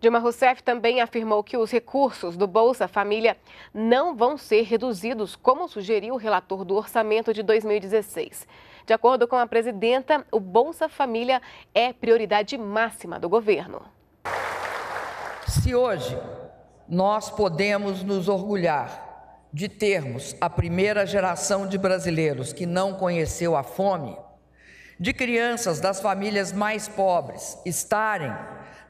Dilma Rousseff também afirmou que os recursos do Bolsa Família não vão ser reduzidos, como sugeriu o relator do orçamento de 2016. De acordo com a presidenta, o Bolsa Família é prioridade máxima do governo. Se hoje nós podemos nos orgulhar de termos a primeira geração de brasileiros que não conheceu a fome, de crianças das famílias mais pobres estarem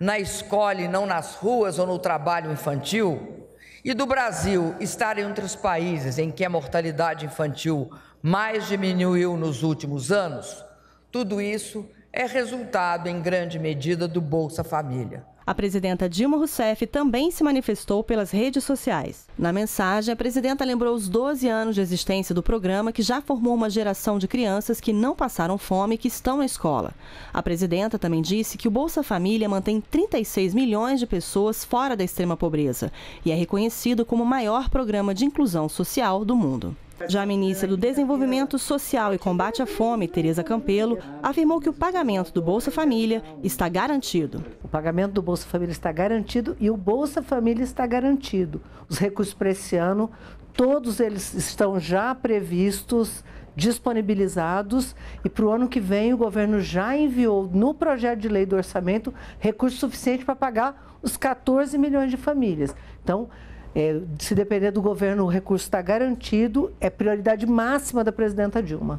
na escola e não nas ruas ou no trabalho infantil, e do Brasil estar entre os países em que a mortalidade infantil mais diminuiu nos últimos anos, tudo isso é resultado em grande medida do Bolsa Família. A presidenta Dilma Rousseff também se manifestou pelas redes sociais. Na mensagem, a presidenta lembrou os 12 anos de existência do programa que já formou uma geração de crianças que não passaram fome e que estão na escola. A presidenta também disse que o Bolsa Família mantém 36 milhões de pessoas fora da extrema pobreza e é reconhecido como o maior programa de inclusão social do mundo. Já a ministra do Desenvolvimento Social e Combate à Fome, Tereza Campelo, afirmou que o pagamento do Bolsa Família está garantido. O pagamento do Bolsa Família está garantido e o Bolsa Família está garantido. Os recursos para esse ano, todos eles estão já previstos, disponibilizados e para o ano que vem o governo já enviou no projeto de lei do orçamento recurso suficiente para pagar os 14 milhões de famílias. Então, é, se depender do governo, o recurso está garantido, é prioridade máxima da presidenta Dilma.